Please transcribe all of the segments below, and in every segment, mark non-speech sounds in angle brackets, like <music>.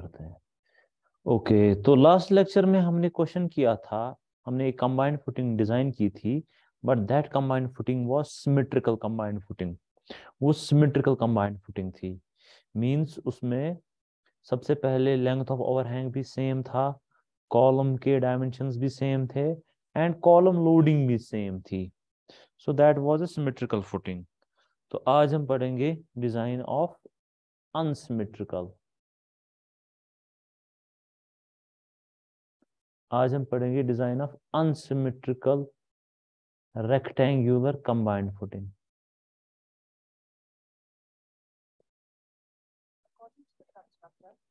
करते हैं। Okay okay, तो लास्ट लेक्चर में हमने क्वेश्चन किया था हमने एक कंबाइंड फुटिंग डिज़ाइन की थी but that combined footing was symmetrical combined footing वो सिमेट्रिकल कंबाइंड फुटिंग थी। मींस उसमें सबसे पहले लेंथ ऑफ़ ओवरहैंग भी सेम था कॉलम के डायमेंशंस भी सेम थे एंड कॉलम लोडिंग भी सेम थी। So that was a symmetrical footing तो आज हम पढ़ेंगे डिज़ाइन ऑफ़ अनसिमेट्रिकल आज हम पढ़ेंगे design of unsymmetrical rectangular combined footing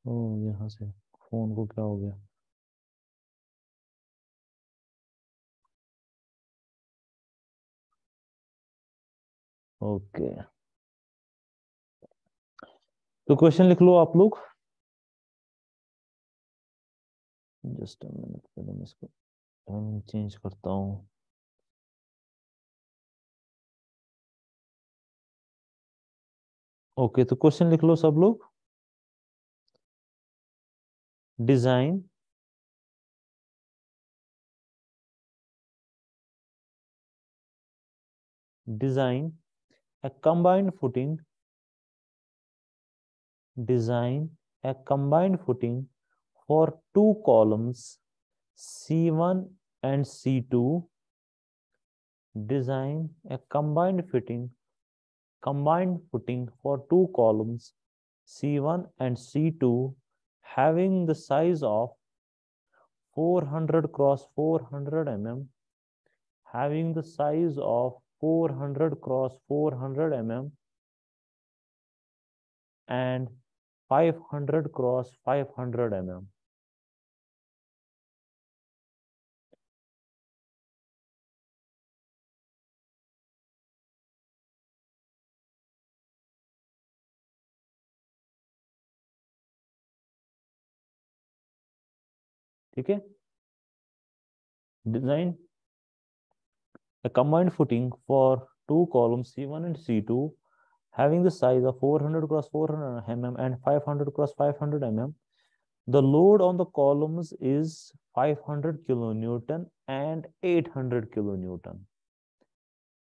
ओ यहाँ से फ़ोन को क्या हो गया? ओके। okay. तो क्वेश्चन लिख लो आप लोग। जस्ट मिनट पहले मैं इसको टाइमिंग चेंज करता हूँ ओके तो क्वेश्चन लिख लो सब लोग. Design design a combined footing design a combined footing for two columns C1 and C2 design a combined fitting combined footing for two columns C1 and C2 having the size of 400 cross 400 mm having the size of 400 cross 400 mm and 500 cross 500 mm ठीक है design a combined footing for two columns C1 and C2 having the size of 400 cross 400 mm and 500 cross 500 mm. The load on the columns is 500 kilonewton and 800 kilonewton.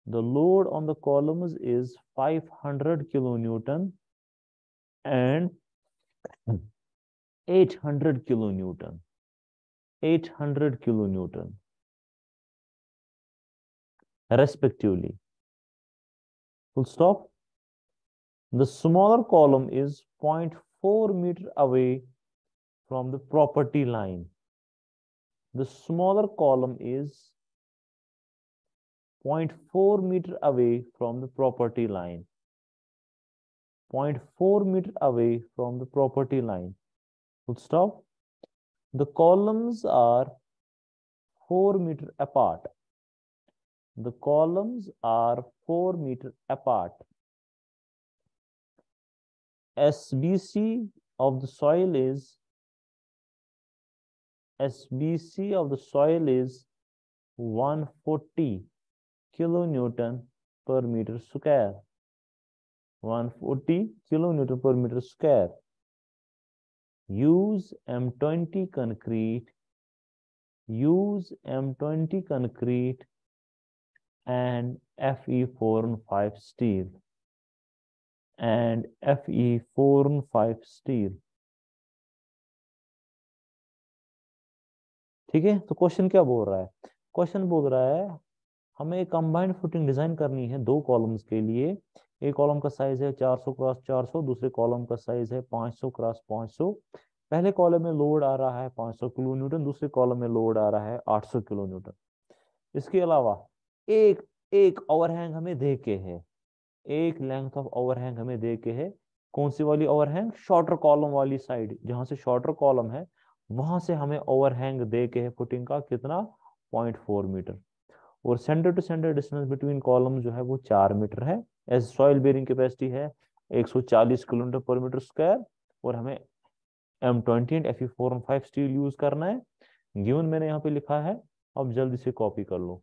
The load on the columns is 500 kilonewton and 800 kilonewton. 800 kilonewton respectively. Full stop. The smaller column is 0.4 meter away from the property line. The smaller column is 0.4 meter away from the property line. 0.4 meter away from the property line. Full stop. The columns are 4 meter apart. The columns are 4 meter apart. SBC of the soil is SBC of the soil is 140 kilonewton per meter square. 140 kilonewton per meter square. Use M20 concrete. Use M20 concrete and Fe4 steel. And Fe4 steel. ठीक है? तो question क्या बोल रहा है? Question बोल रहा है, हमें कंबाइंड फुटिंग डिज़ाइन करनी है दो कॉलम्स के लिए। एक कॉलम का साइज़ है 400 क्रॉस 400 दूसरे कॉलम का साइज़ है 500 क्रॉस 500 पहले कॉलम में लोड आ रहा है 500 किलो न्यूटन दूसरे कॉलम में लोड आ रहा है 800 किलो न्यूटन इसके अलावा एक एक ओवरहैंग हमें दे के है। एक लेंथ ऑफ़ ओवरहैंग हमें दे के है। कौन सी वाली ओवरहैंग शॉर्टर कॉलम वाली साइड जहाँ से शॉर्टर कॉलम है, वहाँ से हमें ओवरहैंग दे के है फुटिंग का कितना? Point four metre. और centre to centre distance between column जो है वो चार मीटर है। एज सॉइल बेरिंग कैपेसिटी है 140 किलोमीटर पर मीटर स्क्वायर, और हमें M twenty and F steel use करना है। गिवन मैंने यहाँ पे लिखा है, अब जल्दी से कॉपी कर लो।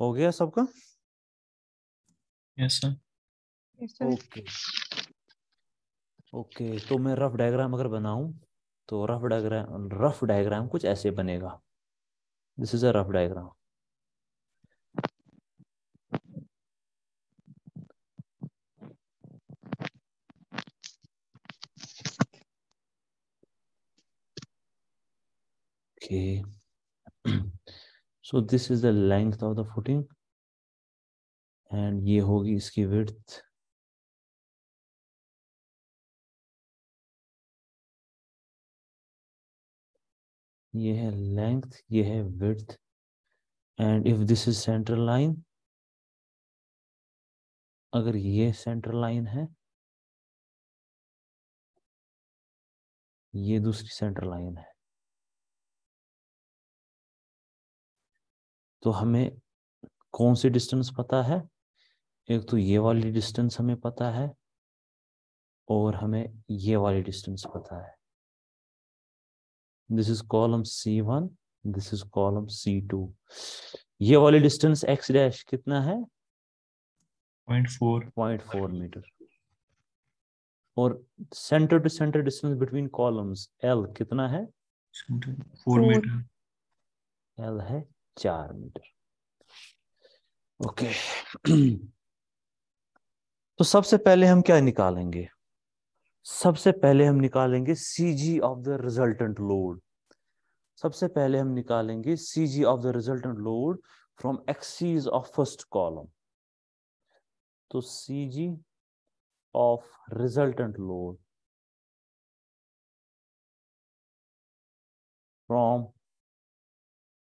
हो गया सबका? यस सर ओके ओके तो मैं रफ डायग्राम अगर बनाऊँ तो रफ डायग्राम रफ डायग्राम कुछ ऐसे बनेगा। This is a rough diagram okay. So this is the length of the footing and ये होगी इसकी विड्थ ये है लेंथ ये है width and if this is central line अगर ये सेंटर लाइन है, ये दूसरी सेंटर लाइन है। तो हमें कौन सी डिस्टेंस पता है? एक तो ये वाली डिस्टेंस हमें पता है और हमें ये वाली डिस्टेंस पता है। This is column C one this is column C two ये वाली डिस्टेंस एक्स डैश कितना है? Point four point four metre और centre to centre distance between columns L कितना है? फोर मीटर एल है। चार मीटर। ओके <clears throat> तो सबसे पहले हम क्या निकालेंगे? सबसे पहले हम निकालेंगे C G of the resultant load सबसे पहले हम निकालेंगे C G of the resultant load from axes of first column तो C G of resultant load from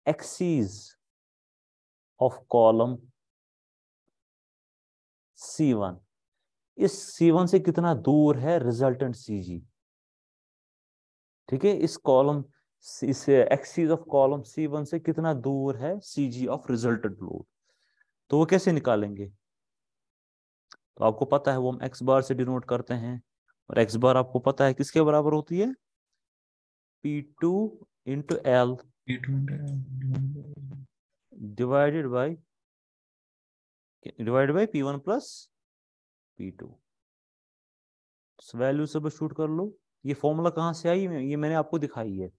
axes of column C1 इस C1 से कितना दूर है रिजल्टेंट CG ठीक है, इस कॉलम इस एक्सीज ऑफ़ कॉलम C1 से कितना दूर है CG ऑफ़ रिजल्टेंट लोड तो वो कैसे निकालेंगे? तो आपको पता है, वो हम x बार से डिनोट करते हैं और x बार आपको पता है किसके बराबर होती है? P2 two into L divided by divided by p1 plus p2 value substitute कर लो। ये फॉर्मूला कहाँ से आई? ये मैंने आपको दिखाई है।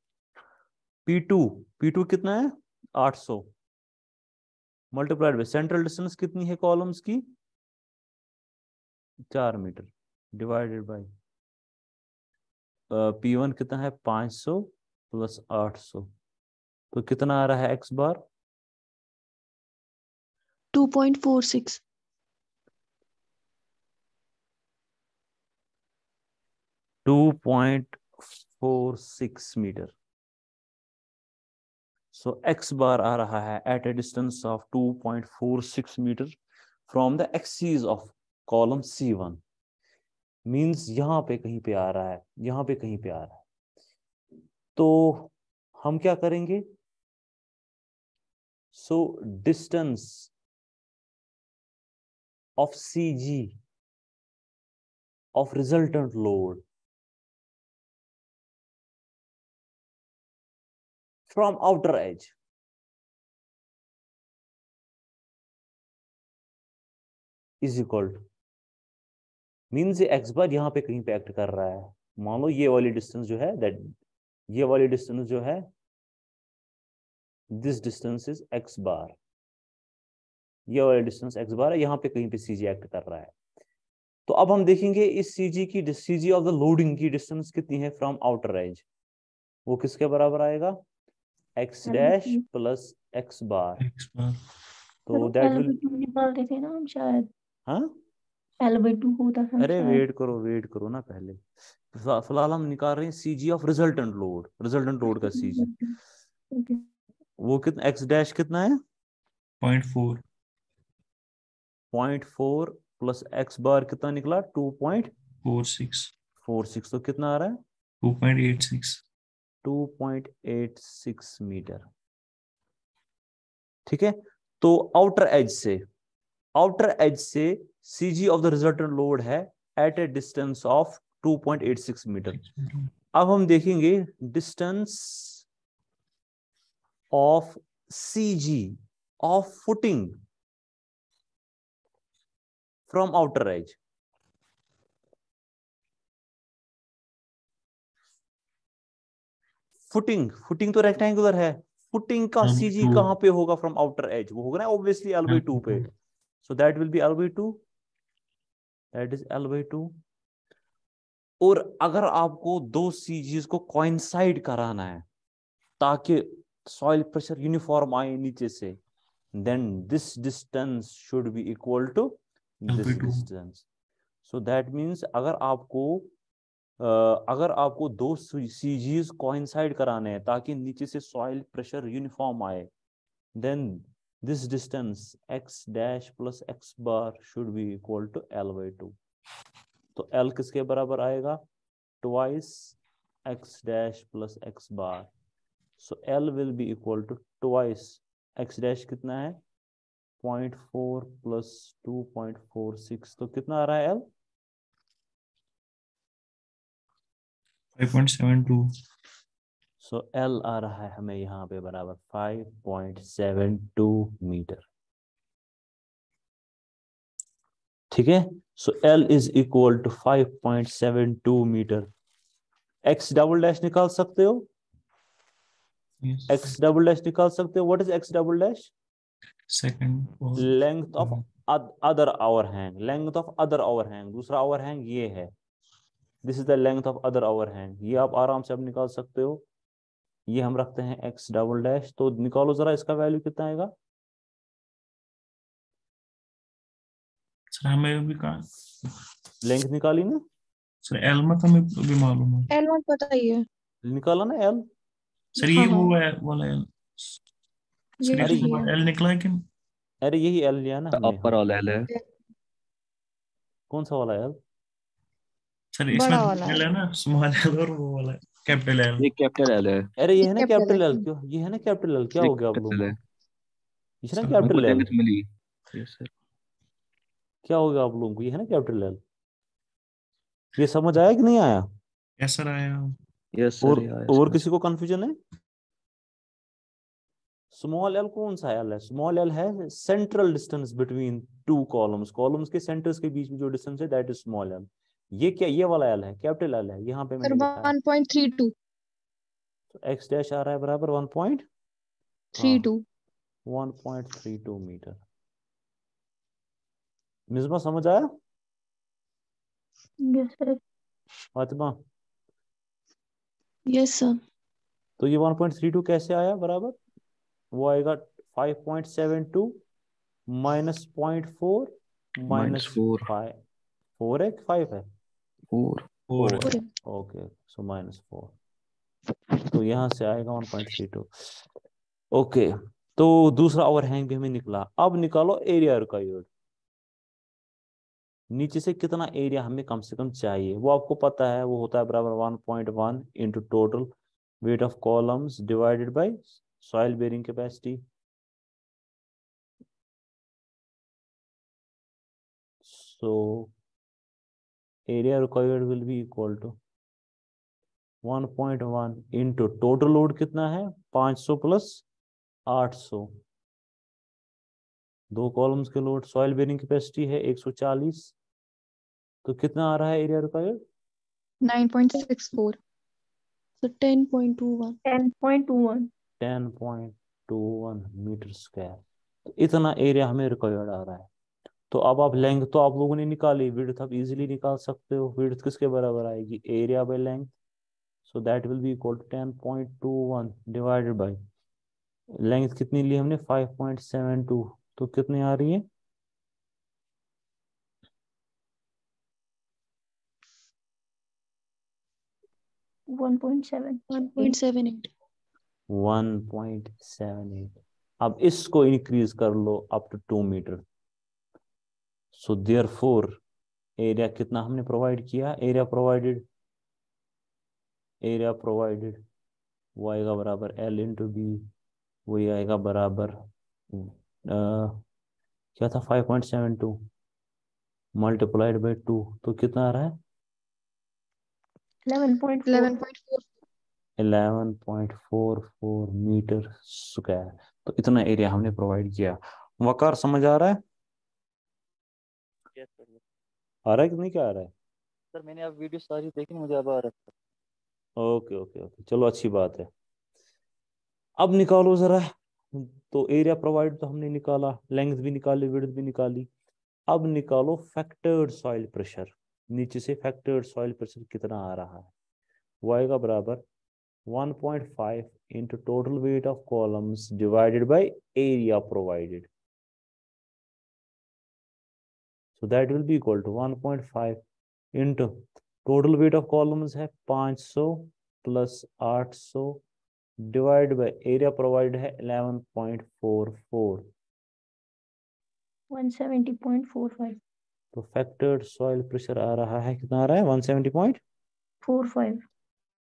P2 p2 कितना है? 800 मल्टीप्लाइड बाय सेंट्रल डिस्टेंस कितनी है कॉलम्स की? चार metre. Divided by P one कितना है? 500 प्लस 800 तो कितना आ रहा है X bar 2.46 two point four six metre so X bar आ रहा है at a distance of two point four six metre from the axes of column C one means यहाँ पे कहीं पे आ रहा है यहाँ पे कहीं पे आ रहा है। तो हम क्या करेंगे? So distance of CG of resultant load from outer edge. Is equal to means X bar यहाँ पे कहीं पे एक्ट कर रहा है। मान लो ये वाली डिस्टेंस जो है दैट ये वाली डिस्टेंस जो है this distance is X bar ये वाला डिस्टेंस एक्स बार है यहाँ पे कहीं पे सीजी एक्ट कर रहा है। तो अब हम देखेंगे इस सीजी की सीजी ऑफ़ द लोडिंग की डिस्टेंस कितनी है फ्रॉम आउटर एज वो किसके बराबर आएगा? X dash plus X bar तो दैट विल निकालते थे ना हम शायद। हाँ? एल बाई टू होता था अरे वेट करो वेट करो ना पहले। फ़िलहाल हम निकाल रहे हैं CG of resultant load resultant load का सीजी वो कितना एक्स डैश कितना है? Point four point four plus X bar कितना निकला? Two point four six four six तो कितना आ रहा है? Two point eight six 2.86 metre ठीक है? तो आउटर एज से आउटर एज से CG of the resultant load है at a distance of 2.86 metre अब हम देखेंगे distance of CG of footing from outer edge footing footing तो रेक्टेंगुलर है footing का सीजी. कहाँ पे होगा from outer edge वो होगा ना obviously L by 2 पे so that will be L by 2 that is L by 2 और अगर आपको दो सीजीज को coincide कराना है ताकि सॉइल प्रेशर यूनिफॉर्म आए नीचे से then this distance should be equal to this distance so that means अगर आपको अ, अगर आपको दो सीजीज कोइंसाइड कराने हैं ताकि नीचे से सॉइल प्रेशर यूनिफॉर्म आए then this distance x dash plus x bar should be equal to L by 2 तो L किसके बराबर आएगा twice x dash plus x bar so L will be equal to twice. X dash कितना है? 0.4 plus 2.46 तो कितना आ रहा है L? 5.72 सो एल आ रहा है हमें यहाँ पे बराबर 5.72 मीटर ठीक है? So L is equal to 5.72 metre X double dash निकाल सकते हो? Yes. एक्स डबल डैश निकाल सकते हो। What is X double dash second of other overhang length of other overhang दूसरा आवर हैंग ये है। This is the length of other overhang ये आप आराम से अब निकाल सकते हो। ये हम रखते हैं एक्स डबल डैश तो निकालो जरा इसका वैल्यू कितना आएगा? सर हमें अभी कहाँ लेंथ निकाली ना? सर एल मत हमें अभी मालूम है। एल वन पता ही है निकाला ना एल सर ये हाँ, वो है वाला एल सर ये वही एल निकला है कि अरे यही एल लिया ना अपर वाला एल है। कौन सा वाला एल सर इसमें एल है ना स्मॉल एल और वो वाला कैपिटल एल ये कैपिटल एल है। अरे ये है ना कैपिटल एल क्यों? ये है ना कैपिटल एल क्या हो गया आप लोगों को है ये है ना कैपिटल एल मिली। क्या हो गया आप लोगों को? ये है ना कैपिटल एल ये समझ आया कि नहीं आया? कैसा आया। यस और सर और किसी को कंफ्यूजन है? स्मॉल एल कौन सा एल है? स्मॉल एल है central distance between two columns columns के सेंटर्स के बीच में जो डिस्टेंस है दैट इज़ स्मॉल एल ये क्या ये वाला एल है? कैपिटल एल है। यहाँ पे मैंने लिखा है। One point three two X dash आ रहा है बराबर वन पॉइंट थ्री हाँ। टू 1.32 मीटर मिसबा समझ आया? Yes sir Fatima yes sir तो ये 1.32 कैसे आया? बराबर? वो आएगा 5.72 minus point four minus four. Five four है फाइव है? Four Four. Okay so minus four तो यहाँ से आएगा 1.32 ओके तो दूसरा ओवरहैंग भी हमें निकला। अब निकालो एरिया रिक्वायर्ड नीचे से कितना एरिया हमें कम से कम चाहिए? वो आपको पता है, वो होता है बराबर 1.1 into total weight of columns divided by soil bearing capacity so, area required will be equal to 1.1 into total load कितना है? 500 प्लस 800 दो कॉलम्स के लोड सॉइल बेरिंग कैपेसिटी है 140 तो कितना आ रहा है area required nine point six four. Sir ten point two one ten point two one 10.21 metre square. तो इतना एरिया हमें रिक्वायर्ड आ रहा है। तो अब आप लेंथ तो आप लोगों ने निकाली विड्थ आप इजीली निकाल सकते हो। विड्थ किसके बराबर आएगी? Area by length. So that will be equal to 10.21 divided by length कितनी ली हमने? 5.72 तो कितनी आ रही है? One point seven one point seven eight. 1.78 अब इसको इंक्रीज कर लो up to two metre so therefore area कितना हमने प्रोवाइड किया? एरिया प्रोवाइडेड एरिया प्रोवाइडेड वो आएगा बराबर एल इंटू बी वही आएगा बराबर क्या था? 5.72 मल्टीप्लाइड बाय टू तो कितना आ रहा है? Eleven point point four 11.44 metre square तो इतना एरिया हमने प्रोवाइड किया। वकार समझ आ रहा है? Yes. आ रहा है कि नहीं? क्या आ रहा है? सर मैंने अब वीडियो सारी देखी मुझे अब आ रहा है। ओके ओके ओके चलो अच्छी बात है। अब निकालो जरा। तो एरिया प्रोवाइड तो हमने निकाला लेंथ भी निकाली विड्थ भी निकाली। अब निकालो फैक्टर्ड सॉइल प्रेशर नीचे से फैक्टर्ड सॉइल प्रेशर कितना आ रहा है? वो आएगा बराबर 1.5 point total weight of columns divided by area provided so that will be equal to 1.5 into total weight of columns है 500 plus 800 divided by area provided है 11.44 170.45 तो फैक्टर्ड सॉइल प्रेशर आ रहा है कितना आ रहा है 170 point 45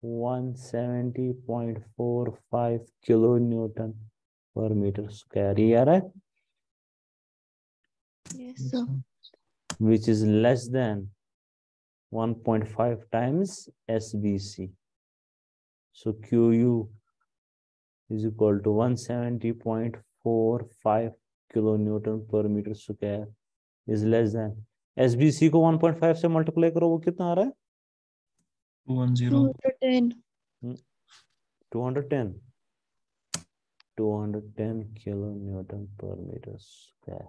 170.45 kilonewton per metre square ये आ रहा है Yes, sir. which is less than 1.5 times SBC. So QU is equal to 170.45 kilonewton per meter square is less than SBC को 1.5 से मल्टीप्लाई करो वो कितना आ रहा है two one zero 210. 210 210 kilonewton per meter square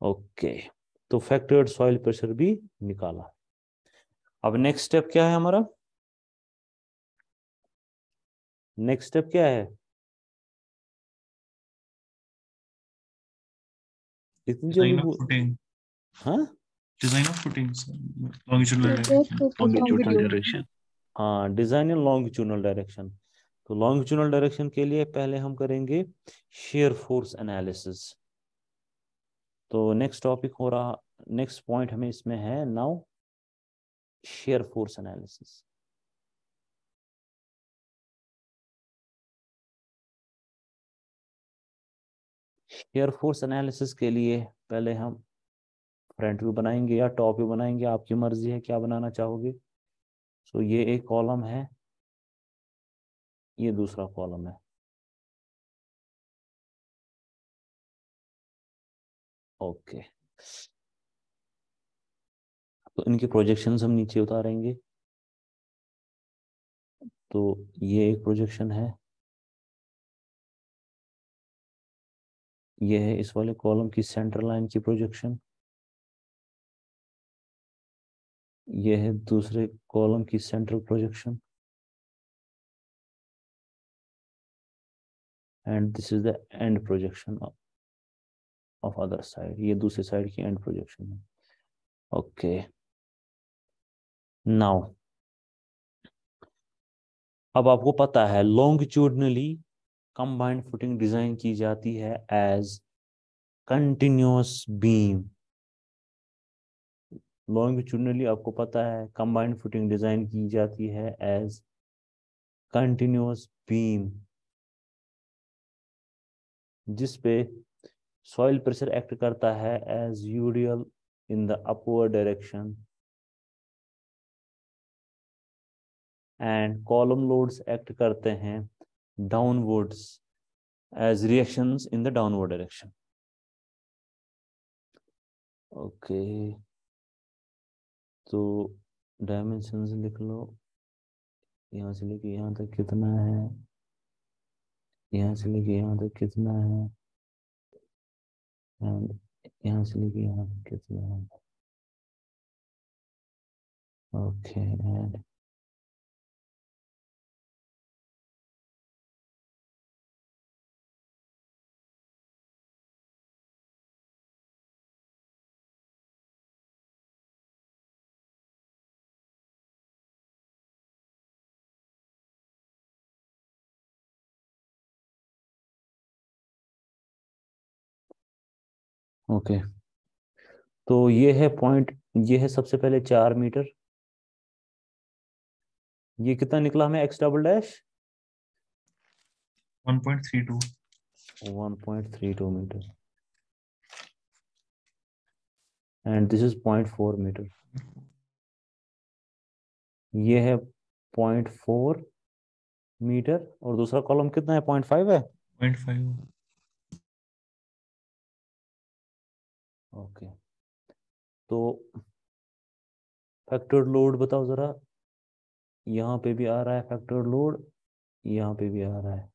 okay तो फैक्टर्ड सॉइल प्रेशर भी निकाला अब नेक्स्ट स्टेप क्या है हमारा नेक्स्ट स्टेप क्या है? इतनी डिज़ाइन जल्दी हाँ? Design of footing longitudinal direction. हाँ डिज़ाइन इन लॉन्गिट्यूडनल डायरेक्शन तो लॉन्गिट्यूडनल डायरेक्शन के लिए पहले हम करेंगे शेयर फोर्स एनालिसिस तो नेक्स्ट टॉपिक हो रहा नेक्स्ट पॉइंट हमें इसमें है now shear force analysis shear force analysis के लिए पहले हम फ्रंट व्यू बनाएँगे या टॉप व्यू बनाएँगे, आपकी मर्ज़ी है क्या बनाना चाहोगे? सो ये एक कॉलम है, ये दूसरा कॉलम है। ओके तो इनके प्रोजेक्शंस हम नीचे उतारेंगे। तो ये एक प्रोजेक्शन है। ये है इस वाले कॉलम की सेंटर लाइन की प्रोजेक्शन। ये है दूसरे कॉलम की central projection. And this is the end projection of other side ये दूसरे साइड की एंड प्रोजेक्शन है। ओके नाउ अब आपको पता है लॉन्गिट्यूडनली कंबाइंड फुटिंग डिज़ाइन की जाती है एज कंटिन्यूस बीम लॉन्गिट्यूडनली आपको पता है कंबाइंड फुटिंग डिज़ाइन की जाती है एज कंटिन्यूस बीम जिस पे सॉइल प्रेशर एक्ट करता है as UDL in the upward direction and column loads act करते हैं downwards as reactions in the downward direction okay तो डायमेंशंस लिख लो। यहाँ से लेके यहाँ तक कितना है? यहाँ से लेके यहाँ तक कितना है? एंड यहाँ से लेके यहाँ तक कितना है? Okay and okay. तो ये है पॉइंट ये है सबसे पहले चार मीटर। ये कितना निकला हमें? X double dash? 1.32 1.32 metre. And this is 0.4 metre. ये है 0.4 मीटर। और दूसरा कॉलम कितना है? 0.5 है? 0.5 ओके। तो फैक्टर्ड लोड बताओ जरा। यहाँ पे भी आ रहा है फैक्टर्ड लोड यहाँ पे भी आ रहा है।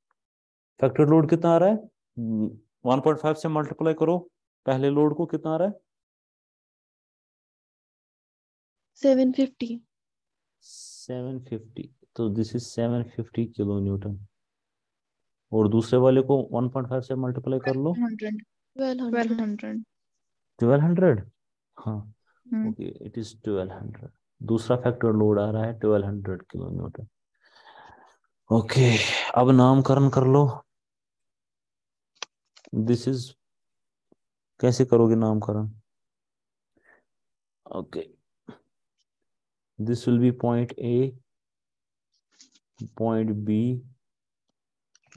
फैक्टर्ड लोड कितना आ रहा है? वन पॉइंट फाइव से मल्टीप्लाई करो। पहले लोड को कितना आ रहा है? 750 750 तो दिस इज़ 750 किलो न्यूटन। और दूसरे वाले को 1.5 से मल्टीप्लाई कर लो। 100 1200 1200 हाँ। हम्म, ओके इट इज़ 1200 दूसरा फैक्टर लोड आ रहा है ट्वेल्व हंड्रेड किलोमीटर। ओके अब नामकरण कर लो। दिस इज़ कैसे करोगे नामकरण? Okay. This will be point A, point B,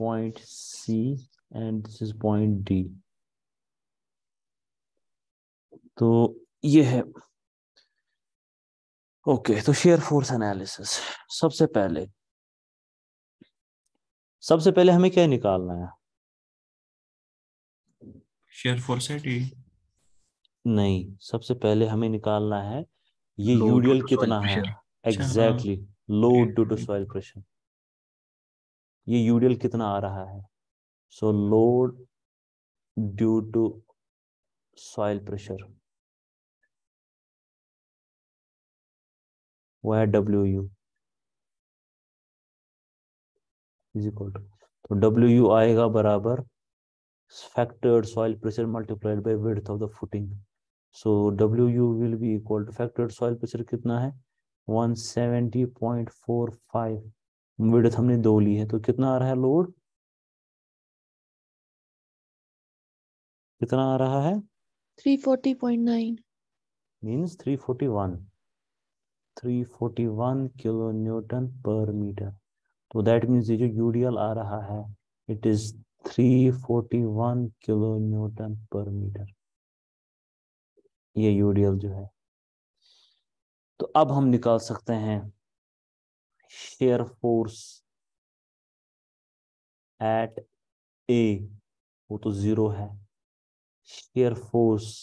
point C, and this is point D. तो ये है। ओके तो शेयर फोर्स एनालिसिस सबसे पहले सबसे पहले हमें क्या निकालना है? शेयर फोर्स है टी नहीं सबसे पहले हमें निकालना है ये यूडियल कितना है। Exactly load due to soil pressure ये यूडियल कितना आ रहा है? So load due to soil pressure वो है W U is equal to तो डब्ल्यू यू आएगा बराबर factored soil pressure multiplied by width of the footing so W U will be equal to factored soil pressure कितना है? 170.45 width हमने दो ली है तो कितना आ रहा है लोड कितना आ रहा है? 340.9 means 341 341 kilo Newton per metre तो दैट मींस ये जो यूडीएल आ रहा है it is 341 kilonewton per metre ये यूडीएल जो है। तो अब हम निकाल सकते हैं शेयर फोर्स एट ए वो तो ज़ीरो है। Shear force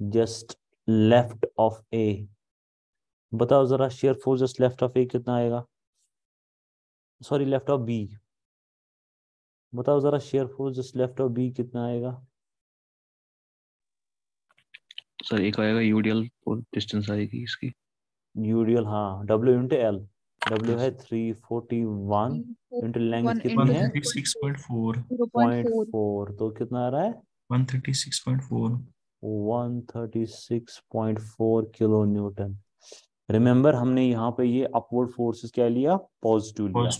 just left of A बताओ जरा shear force just left of A कितना आएगा? सॉरी लेफ़्ट ऑफ़ बी बताओ जरा shear force just left of B कितना आएगा? सर एक आएगा यूडीएल और डिस्टेंस आएगी इसकी। यूडियल हाँ डब्ल्यू इंटू एल डब्ल्यू है three forty one into length कितनी है? 136.4 पॉइंट 0.4 फोर तो कितना आ रहा है? 136.4 136.4 किलो न्यूटन रिमेंबर हमने यहाँ पे ये अपवर्ड फोर्सेस क्या लिया? पॉजिटिव लिया।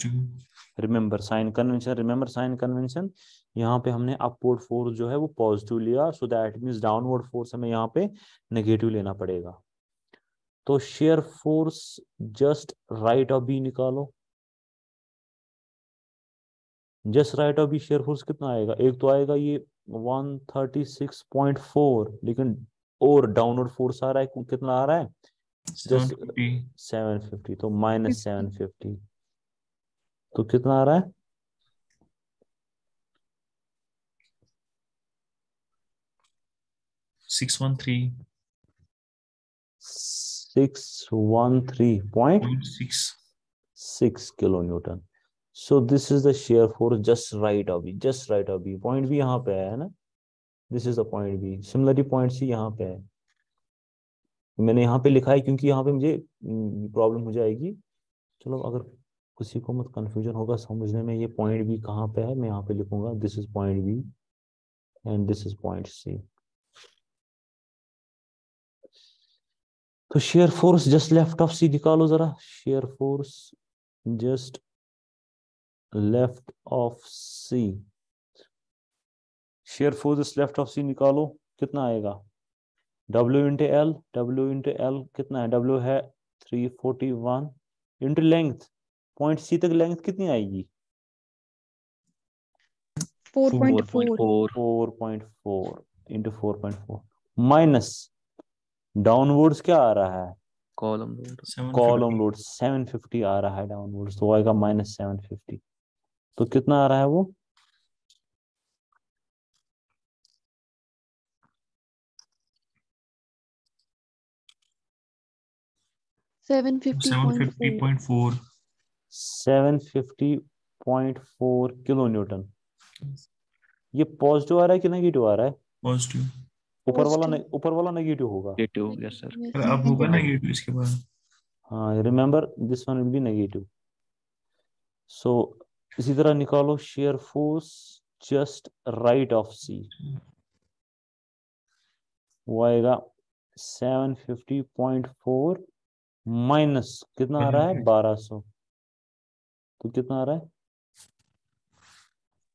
Remember sign convention remember sign convention यहाँ पे हमने अपवर्ड फोर्स जो है वो पॉजिटिव लिया so that means downward force हमें यहाँ पे नेगेटिव लेना पड़ेगा। तो shear force just right of B निकालो। Just right of B shear force कितना आएगा? एक तो आएगा ये 136.4 लेकिन और डाउनवर्ड फोर्स आ रहा है कितना आ रहा है? 750 750 तो माइनस 750 तो कितना आ रहा है? Six one three six one three point point six six kilonewton so this is the shear force just right of B just right of B point B यहाँ पे है ना? This is the point B similarly point C यहाँ पे है। मैंने यहाँ पे लिखा है क्योंकि यहाँ पे मुझे प्रॉब्लम हो जाएगी चलो, अगर किसी को मत कंफ्यूजन होगा समझने में, ये पॉइंट बी कहाँ पे है? मैं यहाँ पे लिखूँगा this is point B and this is point C तो shear force just left of C निकालो जरा। Shear force just left of C shear force just left of C निकालो। कितना आएगा? W into L W into L कितना है? W है three forty one into length point C तक length कितनी आएगी? 4.4 4.4 four point four into four point four minus downwards क्या आ रहा है? कॉलम लोड कॉलम लोड 750 आ रहा है डाउनवर्ड्स तो आएगा माइनस 750 तो कितना आ रहा है वो? Seven fifty point four. Kilo newton. ये पॉजिटिव आ रहा है कि नेगेटिव आ रहा है? पॉजिटिव। ऊपर वाला ऊपर वाला नेगेटिव होगा। नेगेटिव हो गया सर। अब होगा नेगेटिव इसके बाद। हाँ remember this one will be negative so इसी तरह निकालो shear force just right of C वो आएगा 750.4 माइनस कितना आ रहा है? <laughs> बारह सो। तो कितना आ रहा है?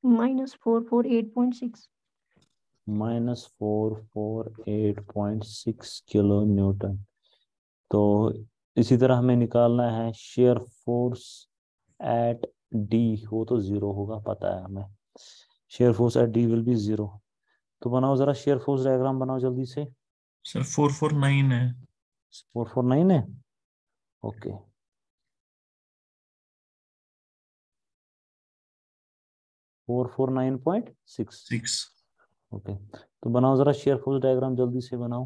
Minus four four eight point six minus four four eight point six kilo newton तो इसी तरह हमें निकालना है शेयर फोर्स एट डी वो तो ज़ीरो होगा पता है हमें। Shear force at D will be zero तो बनाओ जरा शेयर फोर्स डायग्राम बनाओ जल्दी से। सर फोर फोर नाइन है। फोर फोर नाइन है? Okay four four nine point six six okay तो बनाओ जरा शेयर फोर्स डायग्राम जल्दी से बनाओ।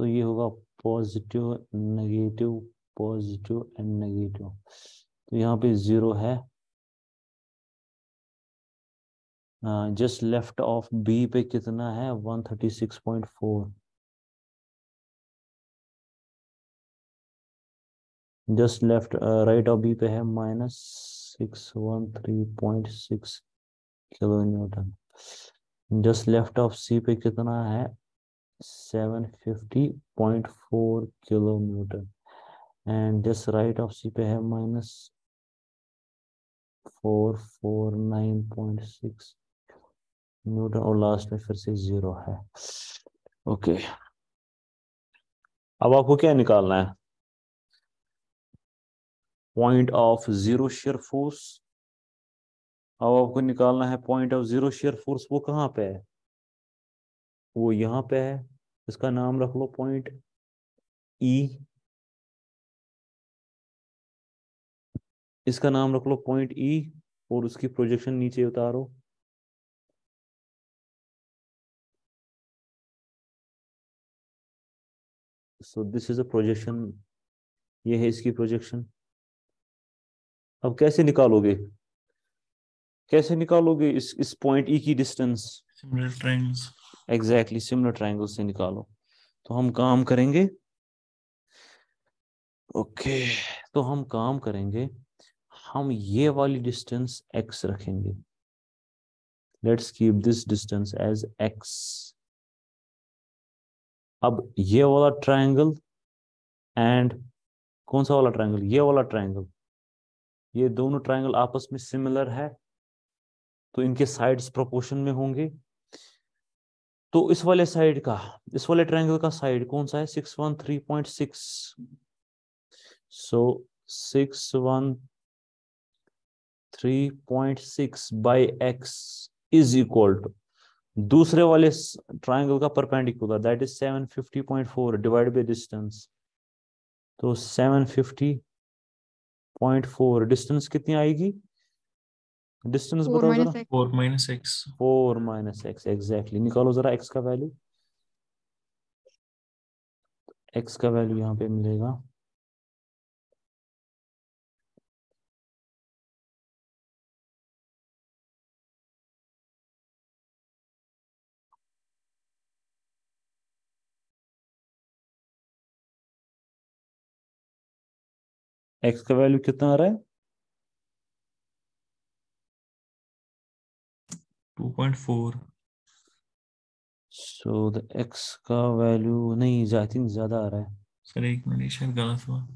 तो ये होगा positive negative, positive and negative. तो यहाँ पे ज़ीरो है। जस्ट लेफ़्ट ऑफ़ बी पे कितना है? 136.4 just left right of B पे है minus six one three point six kilo newton just left of C पे कितना है? 750.4 kilo newton and this right of C पे है minus four four nine point six newton और last में फिर से ज़ीरो है। Okay okay. अब आपको क्या निकालना है? Point of zero shear force अब आपको निकालना है point of zero shear force वो कहाँ पे है? वो यहाँ पे है। इसका नाम रख लो पॉइंट ई इसका नाम रख लो पॉइंट ई और उसकी प्रोजेक्शन नीचे उतारो। So this is a projection ये है इसकी प्रोजेक्शन अब कैसे निकालोगे? कैसे निकालोगे इस इस पॉइंट ई की distance similar triangles exactly similar triangle से निकालो। तो हम काम करेंगे। ओके okay, तो हम काम करेंगे। हम ये वाली डिस्टेंस x रखेंगे। Let's keep this distance as x अब ये वाला ट्रायंगल एंड कौन सा वाला ट्रायंगल ये वाला ट्रायंगल ये दोनों ट्रायंगल आपस में सिमिलर है तो इनके साइड्स प्रोपोर्शन में होंगे। तो इस वाले साइड का, इस वाले ट्रायंगल का साइड कौन सा है? Six one three point six so six one three point six by x is equal to दूसरे वाले ट्रायंगल का perpendicular that is seven fifty point four divide by distance तो seven fifty point four distance कितनी आएगी? Distance बताओ जरा। Four minus x four minus x exactly निकालो जरा एक्स का वैल्यू एक्स का वैल्यू यहाँ पे मिलेगा। एक्स का वैल्यू कितना आ रहा है? Two point four so the x का वैल्यू नहीं आई थिंक ज़्यादा आ रहा है। सर एक मिनट शायद गलत हुआ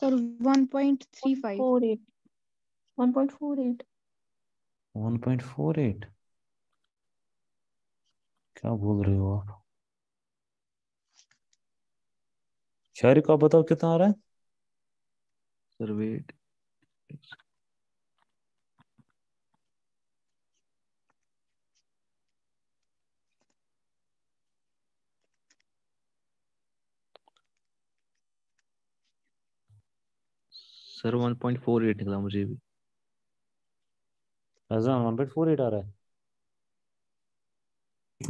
sir one point three five Four eight. One point four eight. 1.48 क्या बोल रहे हो आप? शारिक आप बताओ कितना आ रहा है? सर वेट सर 1.48 निकला मुझे भी। अच्छा 1.48 आ रहा है।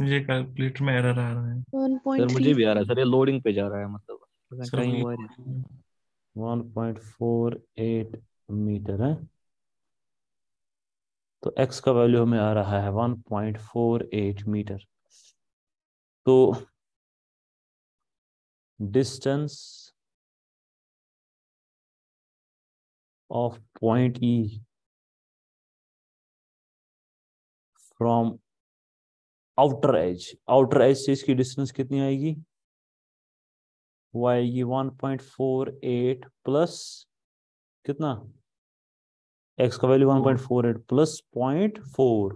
मुझे कैलकुलेटर में एरर आ रहा है। सर मुझे भी आ रहा है। सर ये लोडिंग पे जा रहा है मतलब। 1.48 मीटर है। तो x का वैल्यू हमें आ रहा है one point four eight metre. तो distance of point E from outer edge outer edge से इसकी डिस्टेंस कितनी आएगी? वो आएगी one point four eight plus कितना? एक्स का value one point four eight plus point four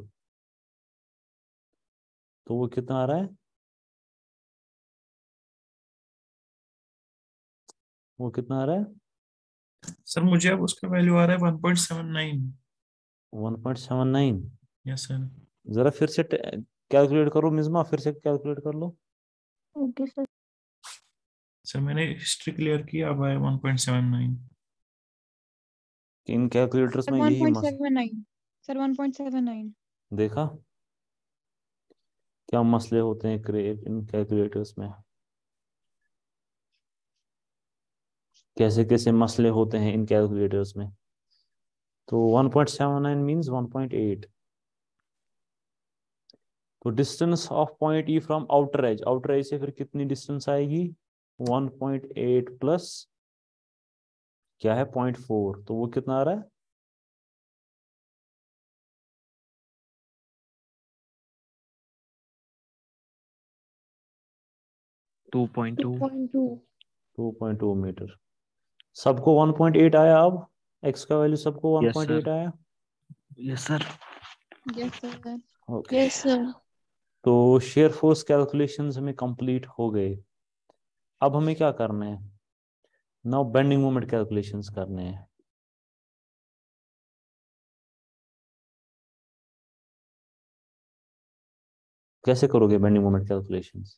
तो वो कितना आ रहा है? वो कितना आ रहा है? सर मुझे अब उसका वैल्यू आ रहा है 1.79 one point seven nine yes sir जरा फिर से कैलकुलेट करो मिजमा फिर से कैलकुलेट कर लो। ओके सर सर मैंने हिस्ट्री क्लियर किया अब आया 1.79 कि इन कैलकुलेटर्स में यही मस सर 1.79 देखा? क्या मसले होते हैं क्रिएट इन कैलकुलेटर्स में? कैसे कैसे मसले होते हैं इन कैलकुलेटर्स में? तो 1.79 मींस 1.8 तो distance of point E from outer edge outer edge से फिर कितनी डिस्टेंस आएगी? 1.8 प्लस क्या है 0.4 तो वो कितना आ रहा है? Two point two. 2.2 2.2 मीटर। सबको 1.8 आया अब? एक्स का वैल्यू सबको वन पॉइंट एट आया? Yes sir yes sir yes sir तो शेयर फोर्स कैलकुलेशंस हमें कंप्लीट हो गए। अब हमें क्या करना है? नाउ बेंडिंग मोमेंट कैलकुलेशंस करने हैं। कैसे करोगे बेंडिंग मोमेंट कैलकुलेशंस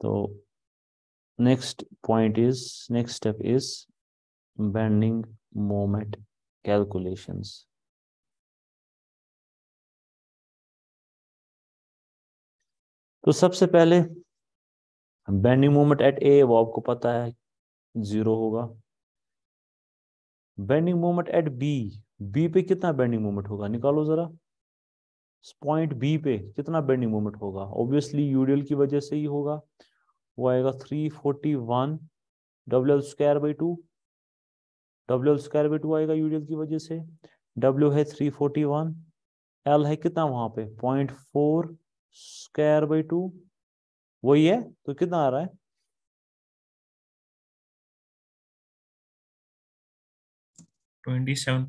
तो next point is next step is bending moment calculations तो सबसे पहले बेंडिंग मोमेंट एट ए वो आपको पता है ज़ीरो होगा। Bending moment at B B पे कितना बेंडिंग मोमेंट होगा? निकालो जरा। पॉइंट बी पे कितना बेंडिंग मोमेंट होगा? ऑब्वियसली यूडियल की वजह से ही होगा। वो आएगा three forty one W square by two W square by two आएगा यूडियल की वजह से। डब्ल्यू है थ्री फोर्टी वन एल है कितना वहाँ पे? Point four square by two वही है तो कितना आ रहा है? Twenty seven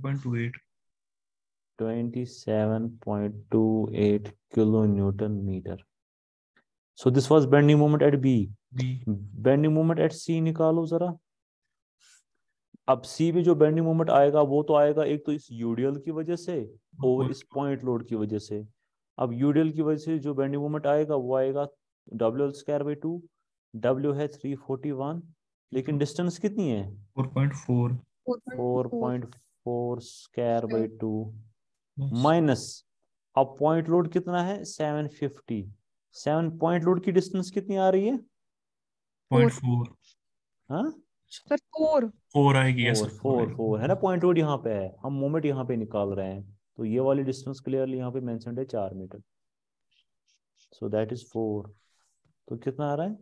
point two eight 27.28 kilo newton metre this was bending moment at b B bending moment at C निकालो जरा। अब सी पे जो बेंडिंग मोमेंट आएगा वो तो आएगा एक तो इस यूडियल की वजह से और इस पॉइंट लोड की वजह से। अब यूडियल की वजह से जो बेंडिंग मोमेंट आएगा वो आएगा W square by two W है थ्री फोर्टी वन लेकिन डिस्टेंस कितनी है? Four point four four point four square by two minus अब पॉइंट लोड कितना है? Seven fifty seven point load की डिस्टेंस कितनी आ रही है? पॉइंट फोर हाँ? सर 4 फोर आएगी फोर फोर फोर है ना? पॉइंट लोड यहाँ पे है। हम मोमेंट यहाँ पे निकाल रहे हैं। तो ये वाली डिस्टेंस क्लियरली यहाँ पे मेंशनड है चार metre so that is four तो कितना आ रहा है?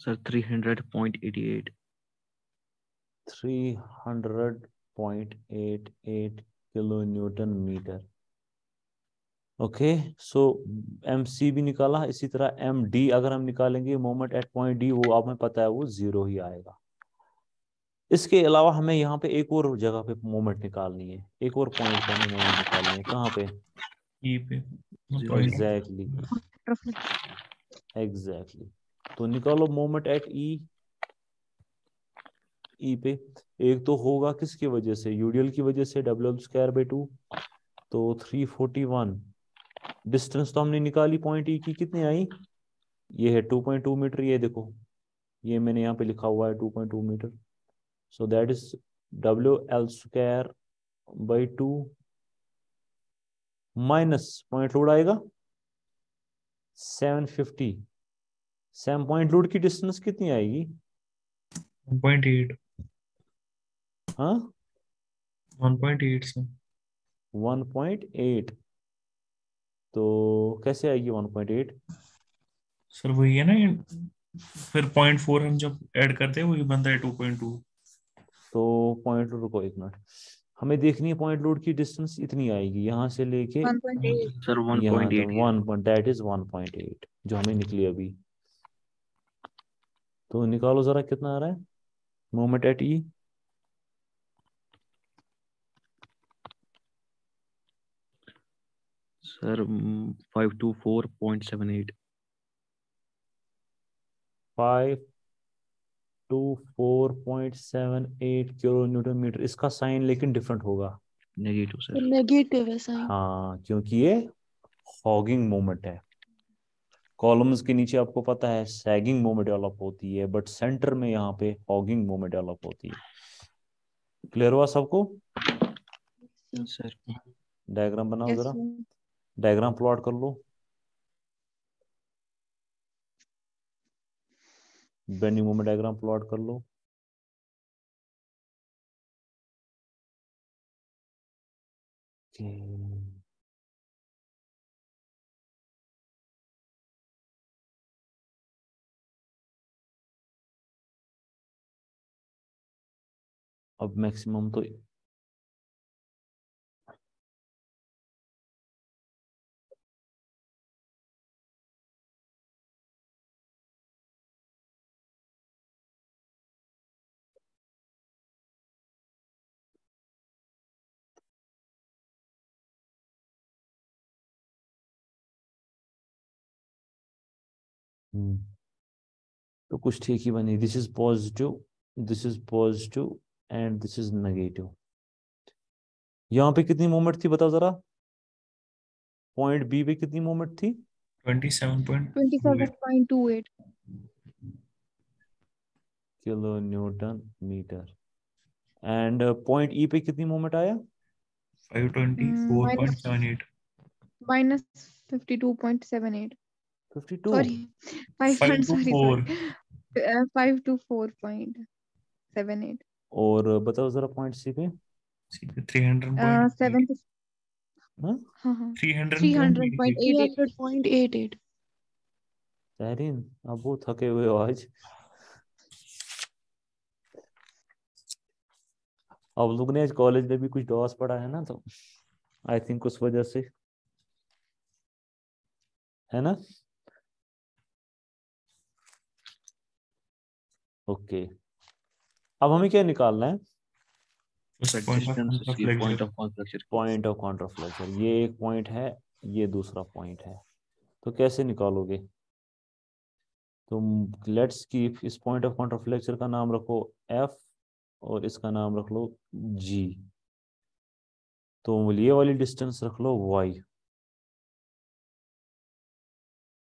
Sir three hundred point eighty eight three hundred point eight eight kilo newton metre. Okay so M C भी निकाला इसी तरह एम डी अगर हम निकालेंगे मोमेंट एट पॉइंट डी वो आप हमें पता है वो ज़ीरो ही आएगा। इसके अलावा हमें यहाँ पे एक और जगह पे मोमेंट निकालनी है। एक और पॉइंट पे हमें मोमेंट निकालनी है। कहाँ पे? एग्जैक्टली एग्जैक्टली तो निकालो मोमेंट एट ई ई पे। एक तो होगा किसकी वजह से? यूडीएल की वजह से डब्ल्यू स्क्वायर बाई टू तो थ्री फोर्टी वन डिस्टेंस तो हमने निकाली पॉइंट ई की। कितनी आई? ये है टू पॉइंट टू मीटर ये देखो। ये मैंने यहाँ पे लिखा हुआ है two point two metre L square by two minus point load आएगा? Seven fifty seven point load की डिस्टेंस कितनी आएगी? पॉइंट एट हाँ? वन पॉइंट एट से 1.8 तो कैसे आएगी 1.8 सर वही है ना फिर पॉइंट फोर हम जब ऐड करते हैं वही बनता है टू पॉइंट टू तो पॉइंट लोड को एक मिनट। हमें देखनी है पॉइंट लोड की डिस्टेंस इतनी आएगी यहाँ से लेके वन एट। जो हमें निकली अभी। तो निकालो जरा कितना आ रहा है? Moment at E. Sir 524.78 5 two four point seven eight kilo newton metre. इसका साइन लेकिन डिफरेंट होगा। नेगेटिव सर नेगेटिव है साइन। हाँ क्योंकि ये हॉगिंग मोमेंट है। कॉलम्स के नीचे आपको पता है सैगिंग मोमेंट डेवलप होती है बट सेंटर में यहाँ पे हॉगिंग मोमेंट डेवलप होती है। क्लियर हुआ सबको? सर डायग्राम बनाओ जरा। डायग्राम प्लॉट कर लो। बेंडिंग मोमेंट डायग्राम प्लॉट कर लो. अब मैक्सिमम तो तो कुछ ठीक ही बनी। This is positive this is positive and this is negative यहाँ पे कितनी मोमेंट थी बताओ जरा? पॉइंट बी पे कितनी मोमेंट थी? Twenty seven point 27.28. Kilo newton metre. And point E पे कितनी मोमेंट आया? Five twenty Mm, four point seven eight Minus 52.78. 52 Sorry. 5 five point, sorry, four. Uh, 5 to 4.78. और बताओ जरा पॉइंट सी पे थ्री हंड्रेड Uh, 7 to हाँ हाँ हाँ थ्री हंड्रेड 300.88. 300.88. तहरीन अब वो थके हुए हो आज अब लोग ने आज कॉलेज में भी कुछ डॉस पढ़ा है ना तो आई थिंक उस वजह से है ना ओके। अब हमें क्या निकालना है? Point of conflection point of contraflexion ये एक पॉइंट है ये दूसरा पॉइंट है। तो कैसे निकालोगे? तो लेट्स कीप इस पॉइंट ऑफ़ कॉन्ट्राफ्लेक्चर का नाम रखो एफ़ और इसका नाम रख लो जी तो ये वाली डिस्टेंस रख लो वाई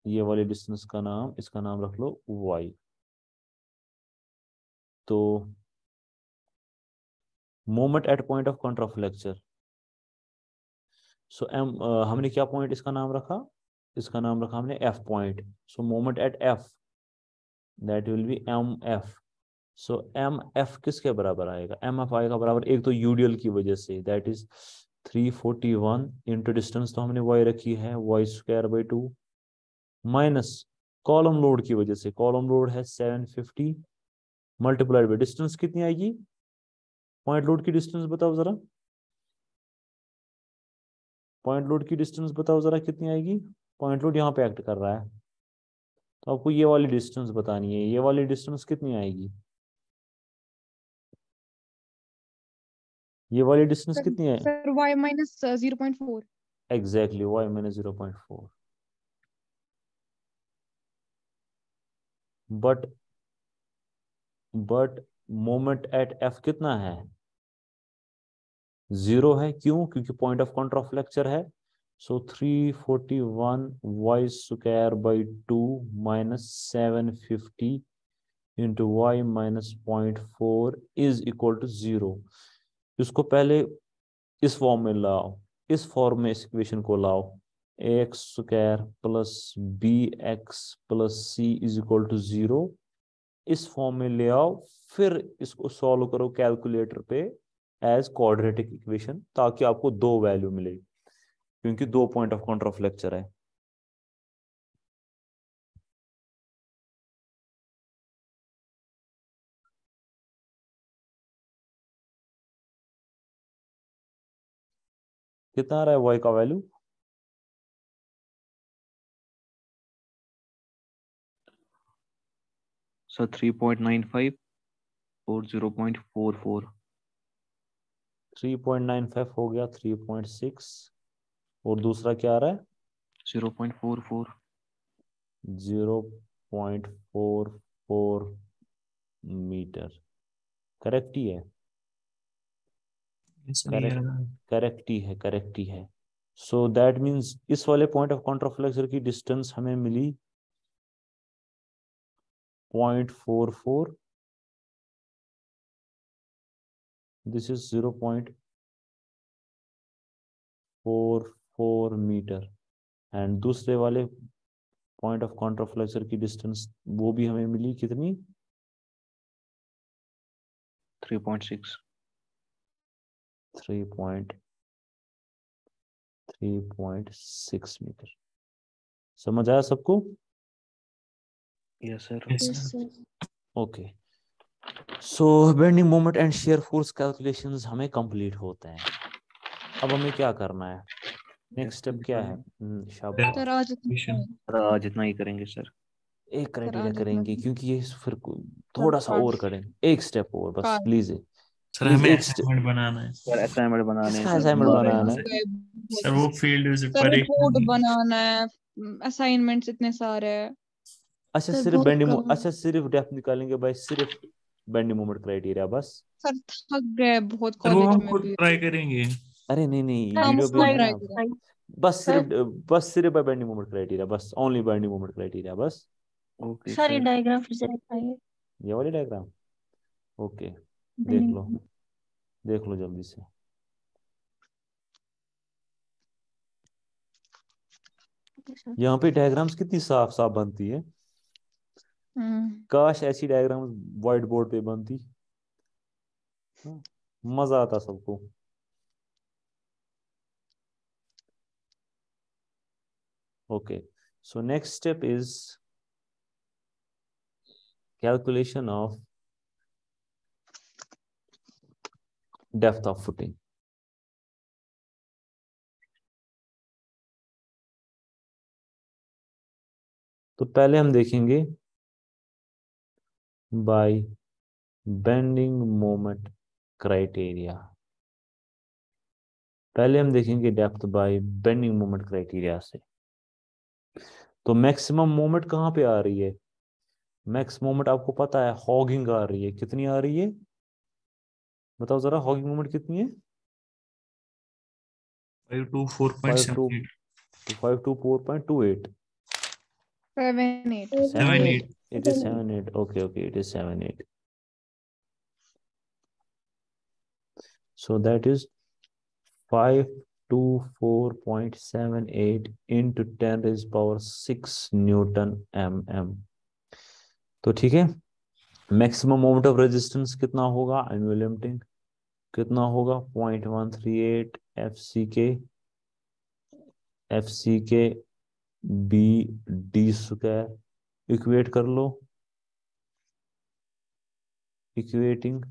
ये वाली डिस्टेंस का नाम इसका नाम रख लो वाई तो moment at point of contraflexure so M हमने क्या पॉइंट इसका नाम रखा? इसका नाम रखा हमने F point so moment at F that will be M F so M F किसके बराबर आएगा? एम एफ़ आएगा बराबर एक तो यूडियल की वजह से. That is 341 forty one into distance तो हमने वाई रखी है y square by two minus column load की वजह से. कॉलम लोड है 750 मल्टीप्लाइड बाई डिस्टेंस कितनी आएगी? पॉइंट लोड की डिस्टेंस बताओ जरा। पॉइंट लोड की डिस्टेंस बताओ जरा कितनी आएगी? पॉइंट लोड यहाँ पे एक्ट कर रहा है। तो आपको ये वाली डिस्टेंस बतानी है। ये वाली डिस्टेंस कितनी आएगी? ये वाली डिस्टेंस कितनी है? Sir, y minus uh, 0.4. Exactly y minus zero point four but but moment at F कितना है? ज़ीरो है। क्यों? क्योंकि पॉइंट ऑफ़ कॉन्ट्राफ्लेक्चर है। So three forty one y square by two minus seven fifty into y minus point four is equal to zero. इसको पहले इस form में लाओ। इस फॉर्म में इस इक्वेशन को लाओ। X square plus B x plus C is equal to zero. इस फॉर्म में ले आओ, फिर इसको सॉल्व करो कैलकुलेटर पे एज क्वाड्रेटिक इक्वेशन ताकि आपको दो वैल्यू मिले, क्योंकि दो पॉइंट ऑफ़ कॉन्ट्राफ्लेक्चर है। कितना रहा है वाई का value sir three point nine five और zero point four four three point nine five हो गया थ्री पॉइंट सिक्स और दूसरा क्या आ रहा है? Zero point four four zero point four four metre. Correct ही है? करेक्ट ही है करेक्ट ही है. सो दैट मीन्स इस वाले पॉइंट ऑफ़ कॉन्ट्राफ्लेक्चर की डिस्टेंस हमें मिली point four four this is zero point four four metre and दूसरे वाले पॉइंट ऑफ़ कॉन्ट्राफ्लेक्चर की डिस्टेंस वो भी हमें मिली कितनी? Three point six three point three point six metre समझ आया सबको? Yes sir Yes, sir. Okay so bending moment and shear force calculations हमें कंप्लीट होते हैं। अब हमें क्या करना है? नेक्स्ट स्टेप क्या है? शाबाश। सर आज इतना ही। सर आज इतना ही करेंगे सर एक क्राइटेरिया करेंगे क्योंकि ये फिर थोड़ा सा और करेंगे एक स्टेप और बस। प्लीज़ सर हमें असाइनमेंट बनाना है। सर असाइनमेंट बनाने हैं, हमारे बनाना है? सर वो फ़ील्ड सर पर एक रिपोर्ट बनाना है। असाइनमेंट्स इतने सारे हैं। अच्छा सर, सिर्फ़ बहुत बेंडिंग अच्छा सिर्फ़ डेप्थ निकालेंगे भाई सिर्फ़ बेंडिंग मोमेंट क्राइटेरिया बस। सर थक गए बहुत कॉलेज हम में खुद भी ट्राई करेंगे। अरे नहीं नहीं हम वीडियो भी है। बस सिर्फ़ बस सिर्फ़ बाय बेंडिंग मोमेंट क्राइटेरिया बस ओनली बेंडिंग मोमेंट क्राइटेरिया बस। ओके सारी सर डायग्राम फिर से दिखाइए। ये वाली डायग्राम ओके देख लो। देख लो जल्दी से। यहाँ पे डायग्राम्स कितनी साफ़ साफ़ बनती है? काश ऐसी डायग्राम वाइट बोर्ड पे बनती। हाँ, मज़ा आता सबको। Okay so next step is calculation of depth of footing तो पहले हम देखेंगे बाय बेंडिंग मोमेंट क्राइटेरिया पहले हम देखेंगे depth by bending moment criteria से। तो मैक्सिमम मोमेंट कहाँ पे आ रही है? मैक्स मोमेंट आपको पता है हॉगिंग आ रही है। कितनी आ रही है? बताओ जरा हॉगिंग मोमेंट कितनी है? Five two four point five two four point two eight seven eight It is seven eight. Okay, okay, it is seven eight. So that is five two four point seven eight into ten raised power six Newton mm. तो ठीक है maximum moment of resistance कितना होगा annual limiting कितना होगा point one three eight F C के F C के B D square equate कर लो. Equating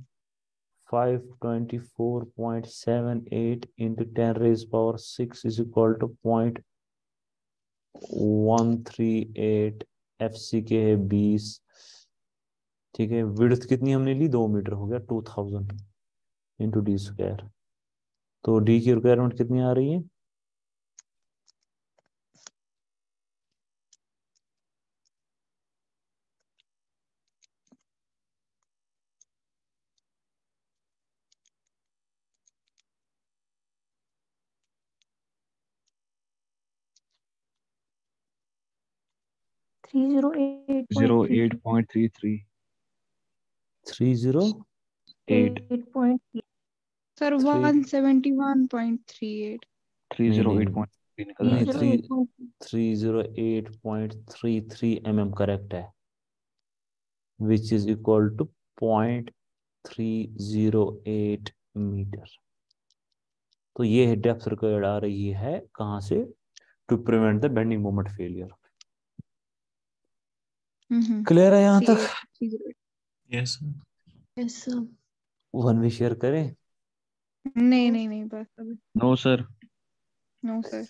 524.78 into 10 raised power 6 is equal to 0.138 FCK है 20 ठीक है? विड्थ कितनी हमने ली? दो मीटर हो गया 2000 इंटू डी स्क्वायर तो डी की रिक्वायरमेंट कितनी आ रही है? Three zero eight zero eight point three three. Three zero eight. Eight point sir Three. One seventy one point three eight three नहीं, zero नहीं, eight point three निकल नहीं, रहा है। three- three zero eight point three three M M correct है which is equal to point three zero eight meter तो ये depth required आ रही है कहाँ से? To prevent the bending moment failure clear है यहाँ तक? यस यस वन भी शेयर करें? नहीं नहीं नहीं बस अभी। No sir no sir